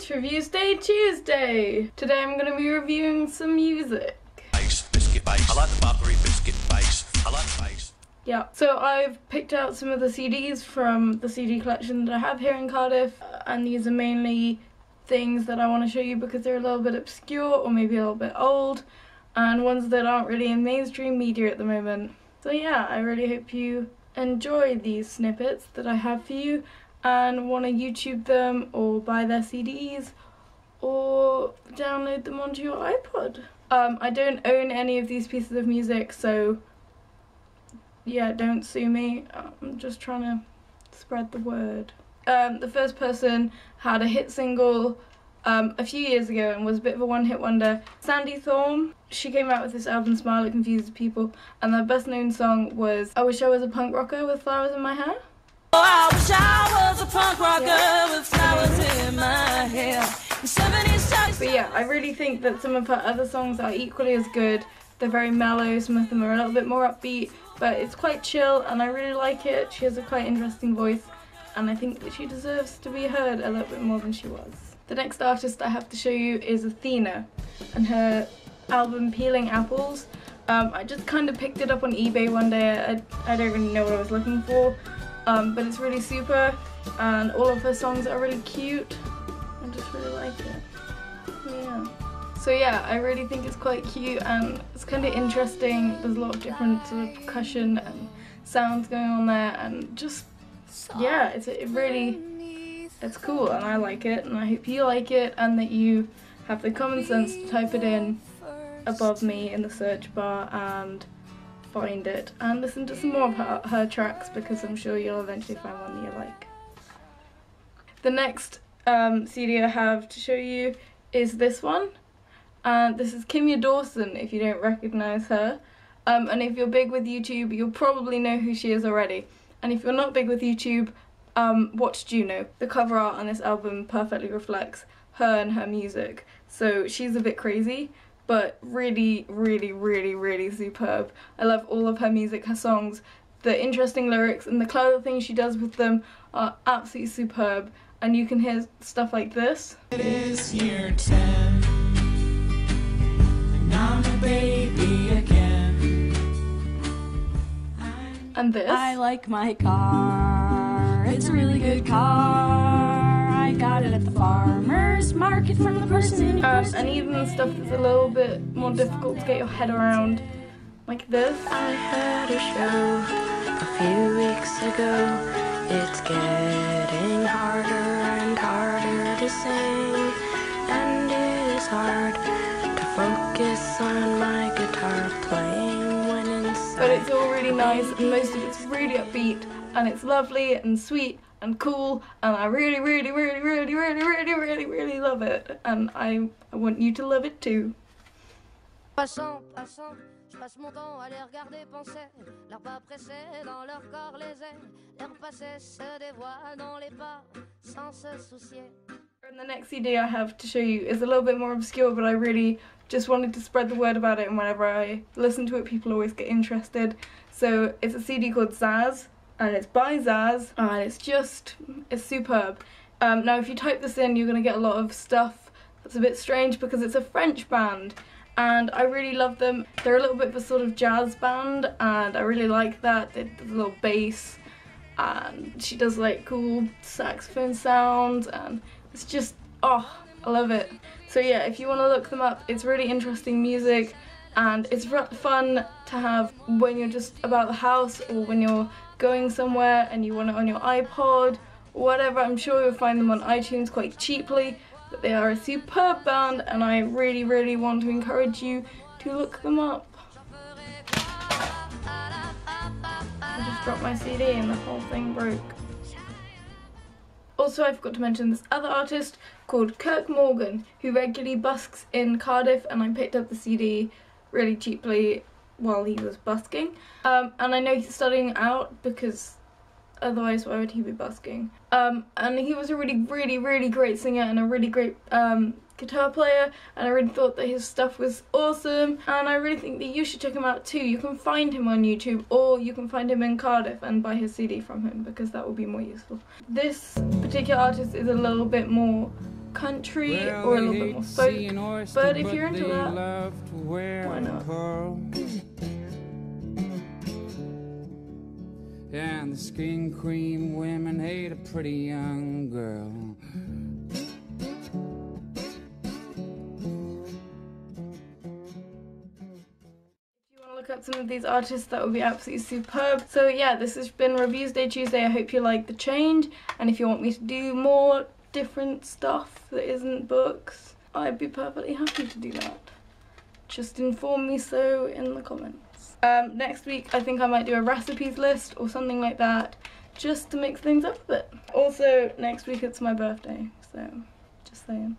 It's Reviews Day Tuesday! Today I'm going to be reviewing some music. Base, biscuit base. I like the biscuit base. I like the base. Yeah, so I've picked out some of the CDs from the CD collection that I have here in Cardiff, uh, and these are mainly things that I want to show you because they're a little bit obscure or maybe a little bit old, and ones that aren't really in mainstream media at the moment. So yeah, I really hope you enjoy these snippets that I have for you and want to YouTube them or buy their CDs or download them onto your iPod. Um, I don't own any of these pieces of music, so yeah, don't sue me. I'm just trying to spread the word. Um, the first person had a hit single um, a few years ago and was a bit of a one-hit wonder. Sandi Thom. She came out with this album, Smile It Confuses People, and their best-known song was I Wish I Was a Punk Rocker with Flowers in My Hair. Oh, I wish I was a punk with flowers in my hair. But yeah, I really think that some of her other songs are equally as good. They're very mellow, some of them are a little bit more upbeat, but it's quite chill and I really like it. She has a quite interesting voice and I think that she deserves to be heard a little bit more than she was. The next artist I have to show you is Athena and her album Peeling Apples. Um, I just kind of picked it up on eBay one day. I, I don't really know what I was looking for, um, but it's really super and all of her songs are really cute. I just really like it. Yeah. So yeah, I really think it's quite cute and it's kind of interesting. There's a lot of different sort of percussion and sounds going on there and just, yeah, it's it really, it's cool and I like it and I hope you like it and that you have the common sense to type it in above me in the search bar and find it and listen to some more of her, her tracks because I'm sure you'll eventually find one that you like. The next um, CD I have to show you is this one and this is Kimya Dawson if you don't recognise her. Um, and if you're big with YouTube, you'll probably know who she is already. And if you're not big with YouTube, um, watch Juno. The cover art on this album perfectly reflects her and her music. So she's a bit crazy, but really, really, really, really superb. I love all of her music, her songs, the interesting lyrics, and the clever things she does with them are absolutely superb. And you can hear stuff like this. It is year 10 and this. I like my car. It's a really good car. Farmer's market from the person um, and even stuff that's a little bit more difficult to get your head around, like this. I heard a show a few weeks ago. It's getting harder and harder to sing, and it is hard to focus on my guitar playing when inside. But it's all really nice and most of it's really upbeat and it's lovely and sweet and cool and I really really really really really really really really love it and I, I want you to love it too. Passant, passant, je passe mon temps à les regarder penser, leurs pas pressés dans leur corps les ailes, leur passé se dévoile dans les pas sans se soucier. And the next CD I have to show you is a little bit more obscure but I really just wanted to spread the word about it and whenever I listen to it people always get interested. So it's a CD called Zaz and it's by Zaz and it's just, it's superb. Um, now if you type this in you're going to get a lot of stuff that's a bit strange because it's a French band and I really love them. They're a little bit of a sort of jazz band and I really like that. There's a little bass and she does like cool saxophone sounds and it's just, oh, I love it. So yeah, if you want to look them up, it's really interesting music and it's fun to have when you're just about the house or when you're going somewhere and you want it on your iPod whatever. I'm sure you'll find them on iTunes quite cheaply, but they are a superb band and I really, really want to encourage you to look them up. I just dropped my CD and the whole thing broke. Also, I forgot to mention this other artist called Kirk Morgan, who regularly busks in Cardiff, and I picked up the CD really cheaply while he was busking. Um, and I know he's studying out because otherwise why would he be busking? Um, and he was a really, really, really great singer and a really great um, guitar player and I really thought that his stuff was awesome and I really think that you should check him out too. You can find him on YouTube or you can find him in Cardiff and buy his CD from him because that will be more useful. This particular artist is a little bit more country Well, or a little bit more folk. see an oyster, But if you're into that, love to wear why not? And the skin cream women hate a pretty young girl. If you want to look up some of these artists, that would be absolutely superb. So yeah, this has been Reviews Day Tuesday. I hope you like the change. And if you want me to do more different stuff that isn't books, I'd be perfectly happy to do that. Just inform me so in the comments. Um, next week, I think I might do a recipes list or something like that, just to mix things up a bit. Also, next week it's my birthday, so just saying.